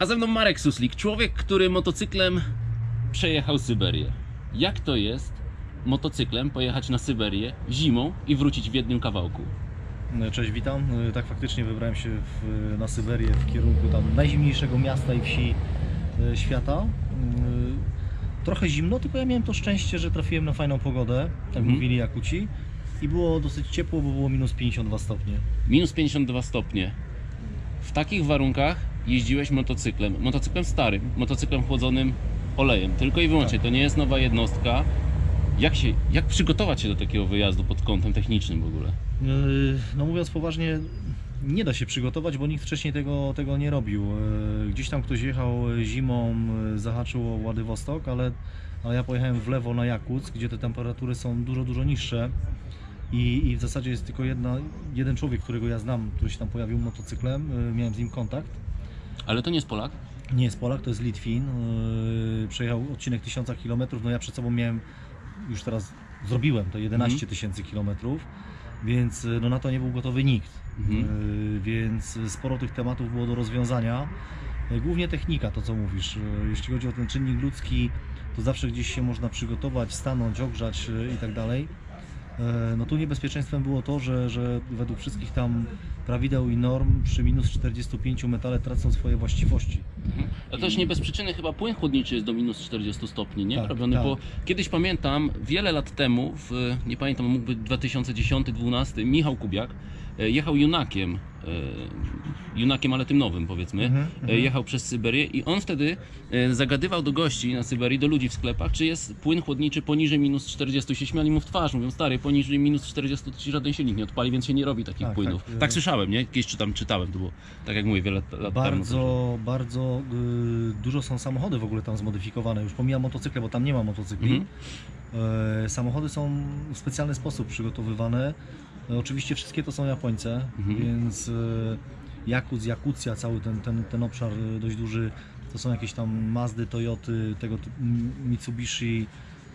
A ze mną Marek Suslik, człowiek, który motocyklem przejechał Syberię. Jak to jest motocyklem pojechać na Syberię zimą i wrócić w jednym kawałku? Cześć, witam. Tak faktycznie wybrałem się w, na Syberię w kierunku tam najzimniejszego miasta i wsi e, świata. E, Trochę zimno, tylko ja miałem to szczęście, że trafiłem na fajną pogodę, tak Mhm. mówili Jakuci. I było dosyć ciepło, bo było minus 52 stopnie. Minus 52 stopnie. W takich warunkach jeździłeś motocyklem. Motocyklem starym, motocyklem chłodzonym olejem. Tylko i wyłącznie, to nie jest nowa jednostka. Jak, się, jak przygotować się do takiego wyjazdu pod kątem technicznym w ogóle? E, No mówiąc poważnie, nie da się przygotować, bo nikt wcześniej tego, tego nie robił. E, Gdzieś tam ktoś jechał zimą, e, zahaczył o Władywostok, ale, ale ja pojechałem w lewo na Jakuc, gdzie te temperatury są dużo, dużo niższe. I, I w zasadzie jest tylko jedna, jeden człowiek, którego ja znam, który się tam pojawił motocyklem, miałem z nim kontakt. Ale to nie jest Polak? Nie jest Polak, to jest Litwin. Yy, Przejechał odcinek 1000 km. No ja przed sobą miałem, już teraz zrobiłem to 11 Mhm. tysięcy kilometrów, więc yy, no na to nie był gotowy nikt. Mhm. Yy, Więc sporo tych tematów było do rozwiązania. Głównie technika, to co mówisz. Jeśli chodzi o ten czynnik ludzki, to zawsze gdzieś się można przygotować, stanąć, ogrzać i tak dalej. No tu niebezpieczeństwem było to, że, że według wszystkich tam prawideł i norm przy minus 45 metale tracą swoje właściwości. A też nie bez przyczyny chyba płyn chłodniczy jest do minus 40 stopni, nie? Tak, Robiony, tak. bo kiedyś pamiętam, wiele lat temu, w, nie pamiętam, mógłby 2010-2012, Michał Kubiak e, jechał Junakiem, Junakiem, ale tym nowym powiedzmy, Mhm, e, mhm. jechał przez Syberię i on wtedy e, zagadywał do gości na Syberii, do ludzi w sklepach, czy jest płyn chłodniczy poniżej minus 40. Się śmiali mu w twarz, mówią, stary, poniżej minus 40 to ci żaden silnik nie odpali, więc się nie robi takich Tak, płynów. tak, Tak, e, słyszałem, nie? Kiedyś czytam, czytałem, to było, tak jak mówię, wiele lat temu. Bardzo, bardzo y, dużo są samochody w ogóle tam zmodyfikowane. Już pomijam motocykle, bo tam nie ma motocykli. Mhm. E, samochody są w specjalny sposób przygotowywane. E, oczywiście wszystkie to są Japońce, Mhm. więc e, Jakuc, Jakucja, cały ten, ten, ten obszar e, dość duży, to są jakieś tam Mazdy, Toyoty, tego Mitsubishi,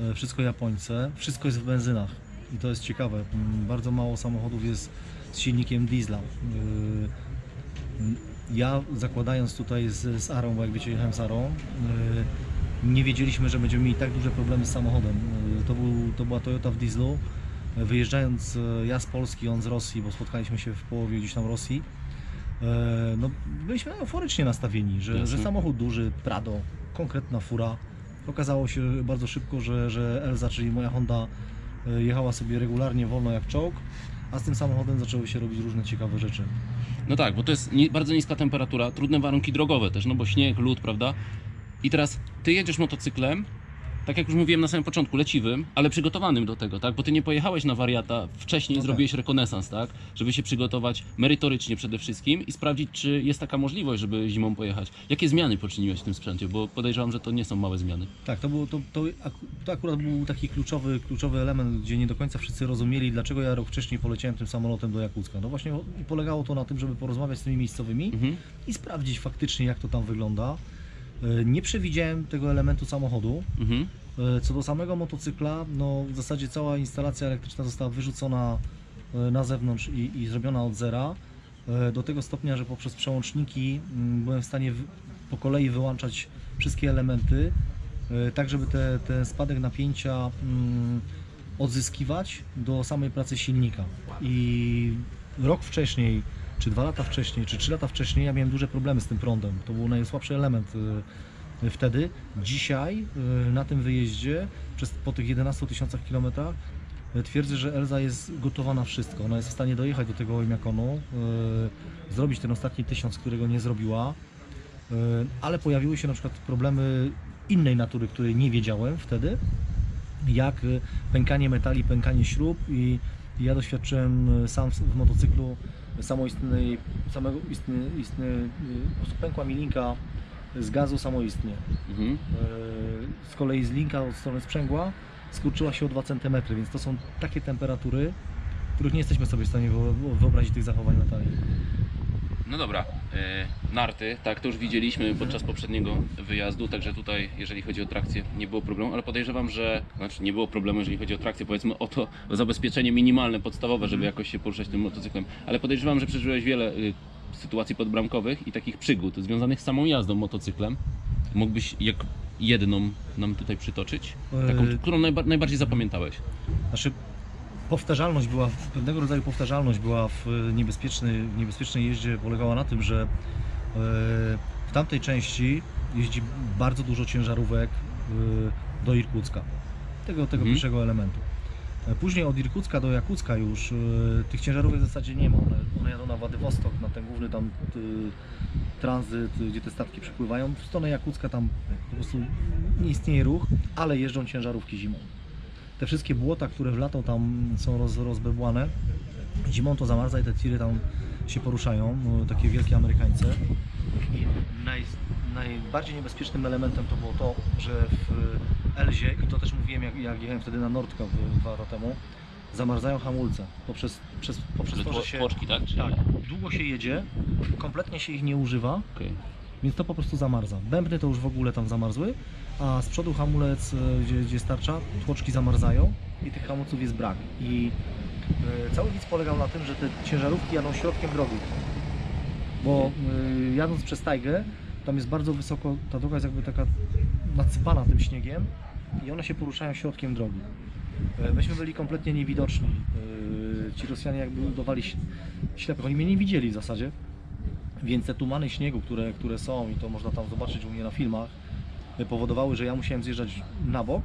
e, wszystko Japońce. Wszystko jest w benzynach i to jest ciekawe. Mm, Bardzo mało samochodów jest z silnikiem diesla. E, ja zakładając tutaj z, z Arą, bo jak wiecie jechałem z Arą, nie wiedzieliśmy, że będziemy mieli tak duże problemy z samochodem. To, był, to była Toyota w dieslu. Wyjeżdżając yy, ja z Polski, on z Rosji, bo spotkaliśmy się w połowie gdzieś tam Rosji, yy, no, byliśmy euforycznie nastawieni, że, że samochód duży, Prado, konkretna fura. Okazało się bardzo szybko, że, że Elza, czyli moja Honda, yy, jechała sobie regularnie wolno jak czołg, a z tym samochodem zaczęły się robić różne ciekawe rzeczy. No tak, bo to jest ni- bardzo niska temperatura, trudne warunki drogowe też, no bo śnieg, lód, prawda? I teraz ty jedziesz motocyklem, tak jak już mówiłem na samym początku, leciwym, ale przygotowanym do tego, tak? Bo ty nie pojechałeś na wariata, wcześniej No tak. zrobiłeś rekonesans, tak? Żeby się przygotować merytorycznie przede wszystkim i sprawdzić, czy jest taka możliwość, żeby zimą pojechać. Jakie zmiany poczyniłeś w tym sprzęcie? Bo podejrzewam, że to nie są małe zmiany. Tak, to, było, to, to, to akurat był taki kluczowy, kluczowy element, gdzie nie do końca wszyscy rozumieli, dlaczego ja rok wcześniej poleciałem tym samolotem do Jakucka. No właśnie i polegało to na tym, żeby porozmawiać z tymi miejscowymi Mhm. i sprawdzić faktycznie, jak to tam wygląda. E, Nie przewidziałem tego elementu samochodu. Mhm. E, Co do samego motocykla, no w zasadzie cała instalacja elektryczna została wyrzucona e, na zewnątrz i, i zrobiona od zera. Do tego stopnia, że poprzez przełączniki mm, byłem w stanie po kolei wyłączać wszystkie elementy, tak żeby te, ten spadek napięcia mm, odzyskiwać do samej pracy silnika. I rok wcześniej, czy dwa lata wcześniej, czy trzy lata wcześniej, ja miałem duże problemy z tym prądem. To był najsłabszy element e, wtedy. Dzisiaj e, na tym wyjeździe, przez, po tych 11 tysiącach kilometrach, e, twierdzę, że Elza jest gotowa na wszystko. Ona jest w stanie dojechać do tego Oimiakonu, zrobić ten ostatni tysiąc, którego nie zrobiła, ale pojawiły się na przykład problemy innej natury, której nie wiedziałem wtedy, jak pękanie metali, pękanie śrub i ja doświadczyłem sam w motocyklu samoistnej, samego istny, istny, po prostu pękła mi linka z gazu samoistnie. Mhm. E, Z kolei z linka od strony sprzęgła skurczyła się o 2 cm, więc to są takie temperatury, których nie jesteśmy sobie w stanie wyo- wyobrazić tych zachowań metali. No dobra, narty, tak, to już widzieliśmy podczas poprzedniego wyjazdu, także tutaj, jeżeli chodzi o trakcję, nie było problemu, ale podejrzewam, że, znaczy nie było problemu, jeżeli chodzi o trakcję, powiedzmy o to, o zabezpieczenie minimalne, podstawowe, żeby jakoś się poruszać tym motocyklem, ale podejrzewam, że przeżyłeś wiele y, sytuacji podbramkowych i takich przygód związanych z samą jazdą motocyklem. Mógłbyś jak jedną nam tutaj przytoczyć? Taką, E, którą najba- najbardziej zapamiętałeś? Znaczy, powtarzalność była, pewnego rodzaju powtarzalność była w niebezpiecznej, w niebezpiecznej jeździe, polegała na tym, że e, w tamtej części jeździ bardzo dużo ciężarówek e, do Irkucka, tego, tego Mhm. pierwszego elementu. E, Później od Irkucka do Jakucka już e, tych ciężarówek w zasadzie nie ma. One, one jadą na Władywostok, na ten główny tam y, tranzyt, gdzie te statki przepływają. W stronę Jakucka tam po prostu nie istnieje ruch, ale jeżdżą ciężarówki zimą. Te wszystkie błota, które w lato tam są roz, rozbebłane, zimą to zamarza i te tiry tam się poruszają, no, takie wielkie Amerykańce. I naj, najbardziej niebezpiecznym elementem to było to, że w Elzie, i to też mówiłem jak, jak jechałem wtedy na Nordka dwa lata temu, zamarzają hamulce poprzez, przez, poprzez to, że się... Tłoczki, tak? Tak, długo się jedzie, kompletnie się ich nie używa, Okej. Więc to po prostu zamarza. Bębny to już w ogóle tam zamarzły, a z przodu hamulec, e, gdzie, gdzie starcza, tłoczki zamarzają i tych hamulców jest brak. I e, cały widz polegał na tym, że te ciężarówki jadą środkiem drogi. Bo e, jadąc przez tajgę, tam jest bardzo wysoko, ta droga jest jakby taka nasypana tym śniegiem i one się poruszają środkiem drogi. Myśmy byli kompletnie niewidoczni. Ci Rosjanie jakby udawali ś- ślepych. Oni mnie nie widzieli w zasadzie. Więc te tumany śniegu, które, które są i to można tam zobaczyć u mnie na filmach, powodowały, że ja musiałem zjeżdżać na bok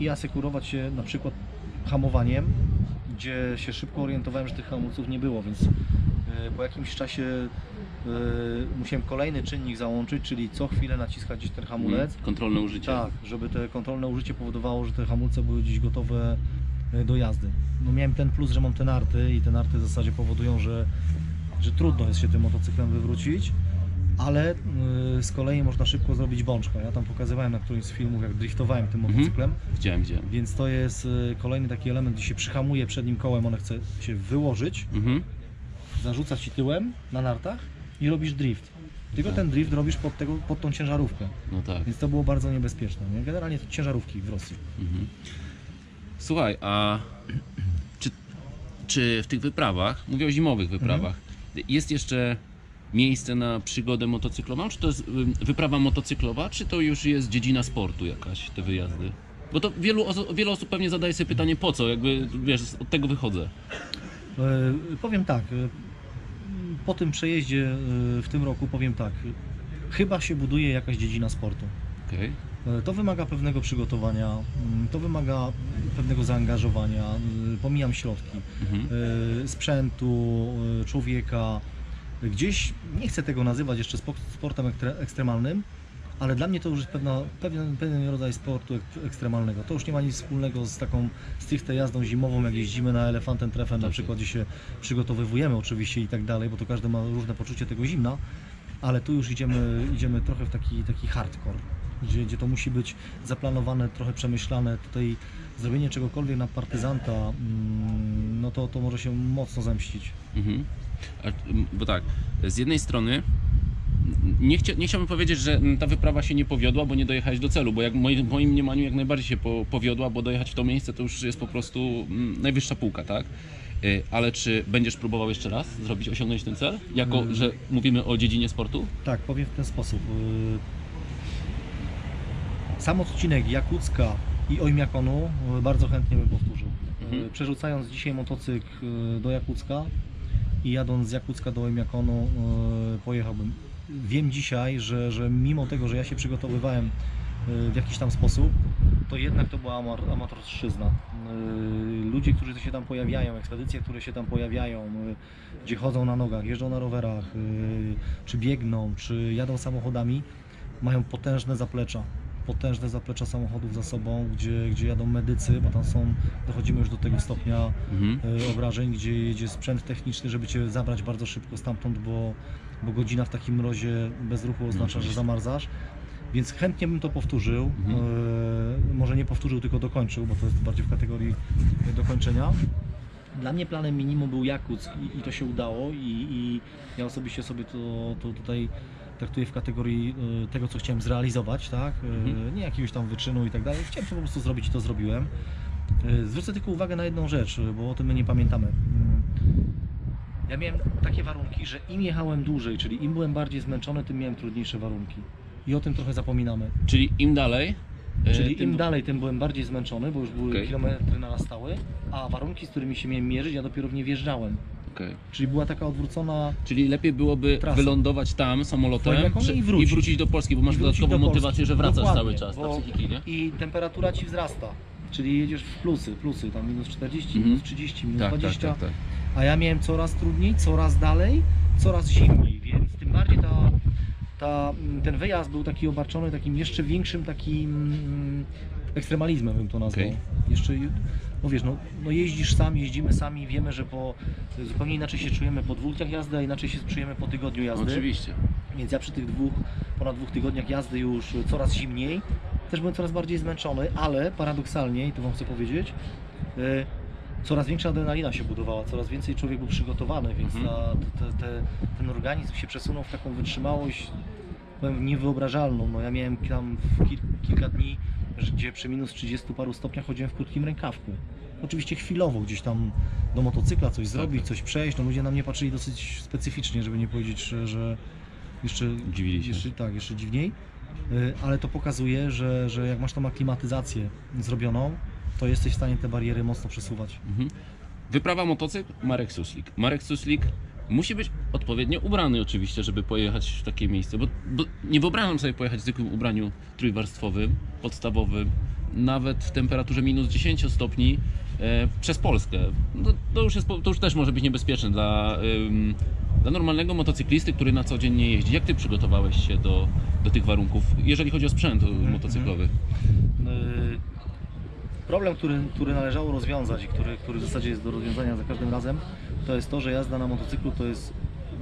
i asekurować się na przykład hamowaniem, gdzie się szybko orientowałem, że tych hamulców nie było, więc e, po jakimś czasie e, musiałem kolejny czynnik załączyć, czyli co chwilę naciskać gdzieś ten hamulec. Mm, Kontrolne użycie. Tak, żeby te kontrolne użycie powodowało, że te hamulce były gdzieś gotowe e, do jazdy. No miałem ten plus, że mam te narty i te narty w zasadzie powodują, że, że trudno jest się tym motocyklem wywrócić, ale y, z kolei można szybko zrobić bączka. Ja tam pokazywałem na którymś z filmów, jak driftowałem tym Mhm. motocyklem, Widziałem, widziałem. więc to jest y, kolejny taki element, gdzie się przyhamuje przednim kołem, one chce się wyłożyć, Mhm. zarzuca ci tyłem na nartach i robisz drift. Tylko ten drift robisz pod, tego, pod tą ciężarówkę. No tak. Więc to było bardzo niebezpieczne. Nie? Generalnie to ciężarówki w Rosji. Mhm. Słuchaj, a czy, czy w tych wyprawach, mówię o zimowych wyprawach, jest jeszcze miejsce na przygodę motocyklową? Czy to jest wyprawa motocyklowa, czy to już jest dziedzina sportu jakaś, te wyjazdy? Bo to wielu, oso- wiele osób pewnie zadaje sobie pytanie, po co? Jakby, wiesz, od tego wychodzę. E, powiem tak, e, po tym przejeździe e, w tym roku powiem tak, chyba się buduje jakaś dziedzina sportu. Okej. E, To wymaga pewnego przygotowania, mm, to wymaga pewnego zaangażowania, e, pomijam środki, Mhm. e, sprzętu, e, człowieka. Gdzieś, nie chcę tego nazywać jeszcze spo- sportem ekstre- ekstremalnym, ale dla mnie to już jest pewna, pewien, pewien rodzaj sportu ek- ekstremalnego. To już nie ma nic wspólnego z taką stricte jazdą zimową, jak jeździmy na Elefantem Trefem na Tak przykład, gdzie się przygotowywujemy oczywiście i tak dalej, bo to każdy ma różne poczucie tego zimna, ale tu już idziemy, idziemy trochę w taki, taki hardcore, gdzie, gdzie to musi być zaplanowane, trochę przemyślane. Tutaj zrobienie czegokolwiek na partyzanta, mm, no to, to może się mocno zemścić. Mhm. Ym, bo tak, z jednej strony mm, nie, chcia, nie chciałbym powiedzieć, że mm, ta wyprawa się nie powiodła, bo nie dojechałeś do celu, bo jak w moim, moim mniemaniu jak najbardziej się po, powiodła, bo dojechać w to miejsce to już jest po prostu mm, najwyższa półka, tak? Y, Ale czy będziesz próbował jeszcze raz zrobić, osiągnąć ten cel? Jako, Mm. że mówimy o dziedzinie sportu? Tak, powiem w ten sposób. Sam odcinek Jakucka i Ojmiakonu yy, bardzo chętnie bym powtórzył. Mhm. Yy, Przerzucając dzisiaj motocykl yy, do Jakucka i jadąc z Jakucka do Ojmiakonu pojechałbym. Wiem dzisiaj, że, że mimo tego, że ja się przygotowywałem w jakiś tam sposób, to jednak to była amatorszczyzna. Ludzie, którzy się tam pojawiają, ekspedycje, które się tam pojawiają, gdzie chodzą na nogach, jeżdżą na rowerach, czy biegną, czy jadą samochodami, mają potężne zaplecza. Potężne zaplecza samochodów za sobą, gdzie, gdzie jadą medycy, bo tam są, dochodzimy już do tego stopnia Mhm. e, obrażeń, gdzie jedzie sprzęt techniczny, żeby cię zabrać bardzo szybko stamtąd, bo, bo godzina w takim mrozie bez ruchu oznacza, że zamarzasz. Więc chętnie bym to powtórzył. Mhm. E, może nie powtórzył, tylko dokończył, bo to jest bardziej w kategorii dokończenia. Dla mnie planem minimum był Jakuc i, i to się udało i, i ja osobiście sobie to, to tutaj traktuję w kategorii e, tego, co chciałem zrealizować, tak? E, Mhm. Nie jakiegoś tam wyczynu i tak dalej. Chciałem to po prostu zrobić i to zrobiłem. E, Zwrócę tylko uwagę na jedną rzecz, bo o tym my nie pamiętamy. Mm, Ja miałem takie warunki, że im jechałem dłużej, czyli im byłem bardziej zmęczony, tym miałem trudniejsze warunki. I o tym trochę zapominamy. Czyli im dalej, Czyli tym... im dalej, tym byłem bardziej zmęczony, bo już były Okej. kilometry narastały, a warunki, z którymi się miałem mierzyć, ja dopiero w nie wjeżdżałem. Okej. Czyli była taka odwrócona Czyli lepiej byłoby Trasa. wylądować tam samolotem Jaką przy- i wrócić. do Polski, bo masz I wrócić dodatkową do motywację, że wracasz Dokładnie, cały czas bo- psychiki, nie? i temperatura ci wzrasta. Czyli jedziesz w plusy, plusy, tam minus 40, Mhm. minus 30, minus Tak, 20, tak, tak, tak. a ja miałem coraz trudniej, coraz dalej, coraz zimniej, więc tym bardziej ta, ta, ten wyjazd był taki obarczony takim jeszcze większym takim mm, ekstremalizmem bym to nazwał. Okej. Jeszcze, no wiesz, no, no jeździsz sam, jeździmy sami, wiemy, że po zupełnie inaczej się czujemy po dwóch dniach jazdy, a inaczej się czujemy po tygodniu jazdy. Oczywiście. Więc ja przy tych dwóch, ponad dwóch tygodniach jazdy już coraz zimniej, też byłem coraz bardziej zmęczony, ale paradoksalnie, i to Wam chcę powiedzieć, e, coraz większa adrenalina się budowała, coraz więcej człowiek był przygotowany, więc Mhm. ta, te, te, ten organizm się przesunął w taką wytrzymałość powiem, niewyobrażalną. No, ja miałem tam kilka dni, gdzie przy minus 30 paru stopniach chodziłem w krótkim rękawku. Oczywiście chwilowo gdzieś tam do motocykla coś zrobić, tak. coś przejść. No ludzie na mnie patrzyli dosyć specyficznie, żeby nie powiedzieć, że, że jeszcze, Dziwili się. jeszcze tak, jeszcze dziwniej. Y, Ale to pokazuje, że, że jak masz tą aklimatyzację zrobioną, to jesteś w stanie te bariery mocno przesuwać. Mhm. Wyprawa motocykl, Marek Suslik. Marek Suslik musi być odpowiednio ubrany oczywiście, żeby pojechać w takie miejsce, bo, bo nie wyobrażam sobie pojechać w zwykłym ubraniu trójwarstwowym, podstawowym, nawet w temperaturze minus 10 stopni e, przez Polskę. No, to, już jest, to już też może być niebezpieczne dla, ym, dla normalnego motocyklisty, który na co dzień nie jeździ. Jak Ty przygotowałeś się do, do tych warunków, jeżeli chodzi o sprzęt Mhm. motocyklowy? Problem, który, który należało rozwiązać i który, który w zasadzie jest do rozwiązania za każdym razem, to jest to, że jazda na motocyklu to jest,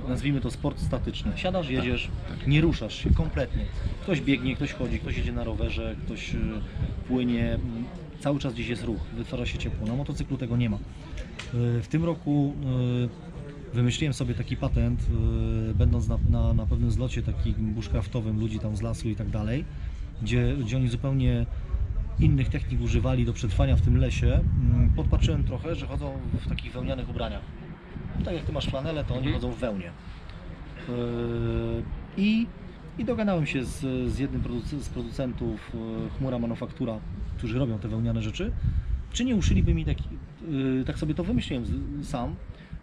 nazwijmy to sport statyczny. Siadasz, jedziesz, nie ruszasz się kompletnie. Ktoś biegnie, ktoś chodzi, ktoś jedzie na rowerze, ktoś y, płynie, m, cały czas gdzieś jest ruch, wytwarza się ciepło. Na motocyklu tego nie ma. Y, W tym roku y, wymyśliłem sobie taki patent, będąc na, na, na pewnym zlocie takim bushcraftowym ludzi tam z lasu i tak dalej, gdzie, gdzie oni zupełnie innych technik używali do przetrwania w tym lesie, mm, podpatrzyłem trochę, że chodzą w takich wełnianych ubraniach. Tak jak ty masz flanelę, to oni Mhm. chodzą w wełnie. Yy, I, i dogadałem się z, z jednym z producentów yy, Chmura Manufaktura, którzy robią te wełniane rzeczy. Czy nie uszyliby mi taki, yy, tak sobie to wymyśliłem sam,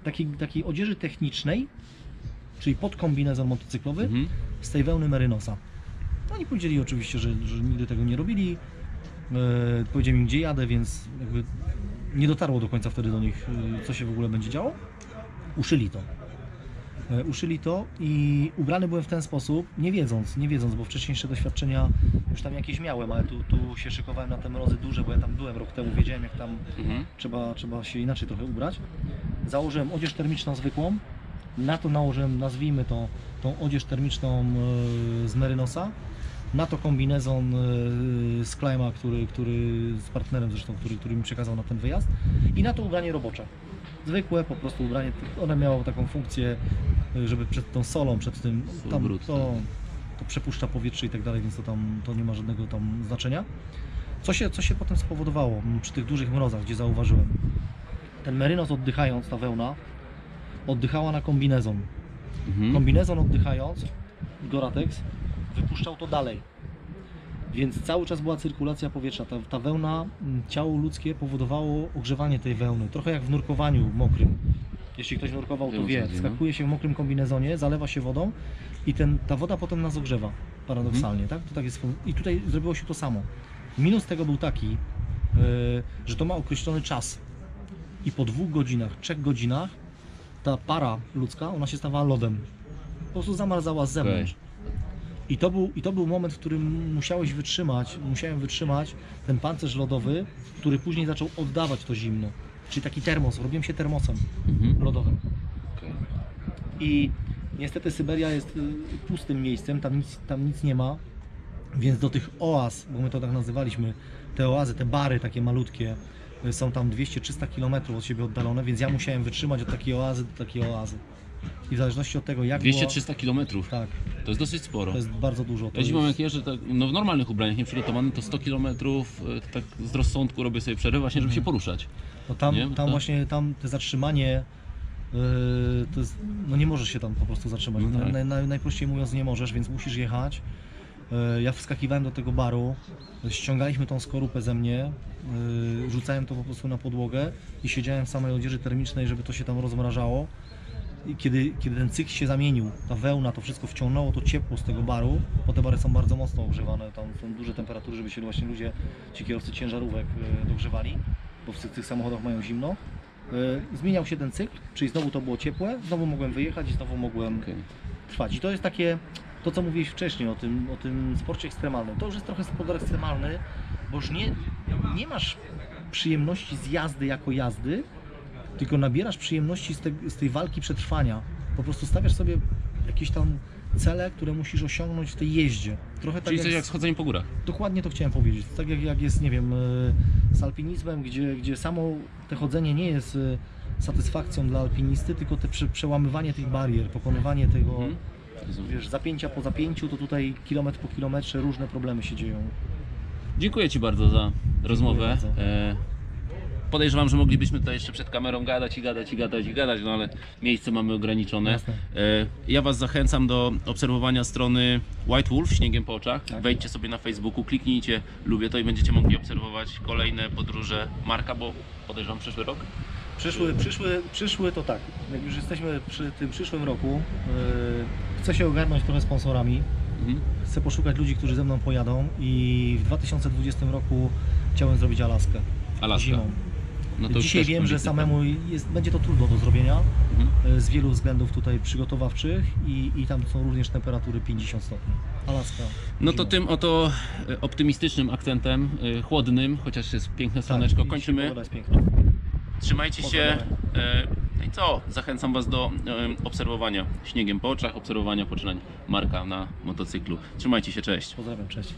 takiej, takiej odzieży technicznej, czyli pod kombinezon motocyklowy, Mhm. z tej wełny Merynosa. Oni powiedzieli oczywiście, że, że nigdy tego nie robili. E, powiedziałem im, gdzie jadę, więc jakby nie dotarło do końca wtedy do nich, e, co się w ogóle będzie działo. Uszyli to. E, uszyli to i ubrany byłem w ten sposób, nie wiedząc, nie wiedząc, bo wcześniejsze doświadczenia już tam jakieś miałem, ale tu, tu się szykowałem na te mrozy duże, bo ja tam byłem rok temu, wiedziałem jak tam Mhm. trzeba, trzeba się inaczej trochę ubrać. Założyłem odzież termiczną zwykłą, na to nałożyłem, nazwijmy to, tą odzież termiczną z Merynosa, na to kombinezon e, z Klejma, który, który z partnerem zresztą, który, który mi przekazał na ten wyjazd i na to ubranie robocze. Zwykłe po prostu ubranie, one miało taką funkcję, e, żeby przed tą solą, przed tym, tam to, to przepuszcza powietrze i tak dalej, więc to tam to nie ma żadnego tam znaczenia. Co się, co się potem spowodowało przy tych dużych mrozach, gdzie zauważyłem? Ten merynos oddychając, ta wełna, oddychała na kombinezon. Mhm. Kombinezon oddychając, Goratex, wypuszczał to dalej. Więc cały czas była cyrkulacja powietrza. Ta, ta wełna, m, ciało ludzkie powodowało ogrzewanie tej wełny. Trochę jak w nurkowaniu mokrym. Jeśli ktoś nurkował, to wie. Skakuje się w mokrym kombinezonie, zalewa się wodą i ten, ta woda potem nas ogrzewa. Paradoksalnie, tak? To tak jest. I tutaj zrobiło się to samo. Minus tego był taki, yy, że to ma określony czas. I po dwóch godzinach, trzech godzinach ta para ludzka, ona się stawała lodem. Po prostu zamarzała z zewnątrz. I to, był, I to był moment, w którym musiałeś wytrzymać, musiałem wytrzymać ten pancerz lodowy, który później zaczął oddawać to zimno. Czyli taki termos, robiłem się termosem Mhm. lodowym. I niestety Syberia jest y, pustym miejscem, tam nic, tam nic nie ma, więc do tych oaz, bo my to tak nazywaliśmy, te oazy, te bary takie malutkie, y, są tam 200-300 km od siebie oddalone, więc ja musiałem wytrzymać od takiej oazy do takiej oazy. I w zależności od tego, jak było... 200-300 km. Tak, To jest dosyć sporo. to jest bardzo dużo. To Ja zimą jest- jak jeżdżę, tak, no w normalnych ubraniach nieprzygotowany to 100 km, tak z rozsądku robię sobie przerwę właśnie, żeby się poruszać. No tam, Nie? tam To- właśnie tam te zatrzymanie to jest, no nie możesz się tam po prostu zatrzymać. No tak. naj, naj, najprościej mówiąc nie możesz, więc musisz jechać. E, Ja wskakiwałem do tego baru, ściągaliśmy tą skorupę ze mnie, e, rzucałem to po prostu na podłogę i siedziałem w samej odzieży termicznej, żeby to się tam rozmrażało. Kiedy, kiedy ten cykl się zamienił, ta wełna, to wszystko wciągnęło to ciepło z tego baru, bo te bary są bardzo mocno ogrzewane, tam są duże temperatury, żeby się właśnie ludzie, ci kierowcy ciężarówek e, dogrzewali, bo w tych, tych samochodach mają zimno. E, Zmieniał się ten cykl, czyli znowu to było ciepłe, znowu mogłem wyjechać i znowu mogłem Okej. trwać. I to jest takie, to co mówiłeś wcześniej o tym, o tym sporcie ekstremalnym. To już jest trochę sport ekstremalny, bo już nie, nie masz przyjemności z jazdy jako jazdy, tylko nabierasz przyjemności z, te, z tej walki przetrwania. Po prostu stawiasz sobie jakieś tam cele, które musisz osiągnąć w tej jeździe. Trochę tak Czyli jak, coś z- jak schodzenie po górach. Dokładnie to chciałem powiedzieć. Tak jak, jak jest, nie wiem, e, z alpinizmem, gdzie, gdzie samo te chodzenie nie jest e, satysfakcją dla alpinisty, tylko te prze, przełamywanie tych barier, pokonywanie tego, Mhm. Wiesz, zapięcia po zapięciu, to tutaj kilometr po kilometrze różne problemy się dzieją. Dziękuję Ci bardzo za rozmowę. bardzo. Podejrzewam, że moglibyśmy tutaj jeszcze przed kamerą gadać i gadać i gadać i gadać, no ale miejsce mamy ograniczone. Jasne. E, ja Was zachęcam do obserwowania strony White Wolf, śniegiem po oczach. Tak. Wejdźcie sobie na Facebooku, kliknijcie lubię to i będziecie mogli obserwować kolejne podróże Marka, bo podejrzewam przyszły rok. Przyszły, przyszły, przyszły to tak, jak już jesteśmy przy tym przyszłym roku, yy, chcę się ogarnąć trochę sponsorami, Mhm. chcę poszukać ludzi, którzy ze mną pojadą i w 2020 roku chciałem zrobić Alaskę Alaska. zimą. No Dzisiaj wiem, że samemu jest, będzie to trudno do zrobienia. Mhm. e, z wielu względów tutaj przygotowawczych i, i tam są również temperatury 50 stopni. Alaska. No to tym oto e, optymistycznym akcentem, e, chłodnym, chociaż jest piękne Tak, słoneczko, i kończymy. Trzymajcie się. No i co? Zachęcam Was do obserwowania śniegiem po oczach, obserwowania poczynań Marka na motocyklu. Trzymajcie się, cześć. Pozdrawiam, cześć.